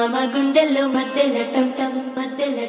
మామ గుండెల్లో మధ్యల టం టం మధ్యల